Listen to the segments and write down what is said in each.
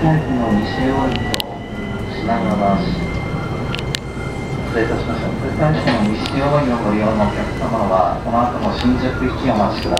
駅の西へ降品川市失礼いたしました。国際駅の西へ降をご利用のお客様は、この後も新宿行きお待ちください。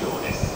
ようです。